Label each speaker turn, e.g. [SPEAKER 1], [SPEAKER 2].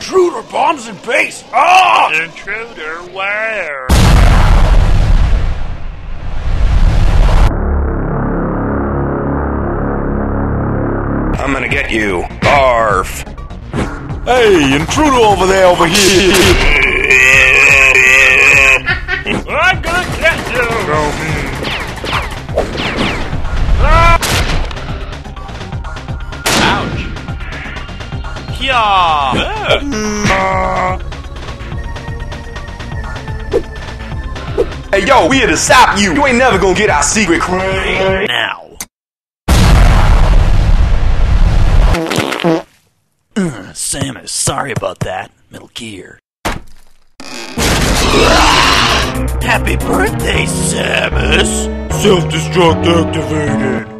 [SPEAKER 1] Intruder bombs in base! Ah!
[SPEAKER 2] Intruder where?
[SPEAKER 3] I'm gonna get you. Barf.
[SPEAKER 1] Hey, intruder over there, over here!
[SPEAKER 2] Ouch! Yeah!
[SPEAKER 3] Hey, yo, we here to stop you. You ain't never gonna get our secret, Crane.
[SPEAKER 2] Now.
[SPEAKER 4] Uh, Samus, sorry about that. Metal Gear. Happy birthday, Samus!
[SPEAKER 1] Self-destruct activated.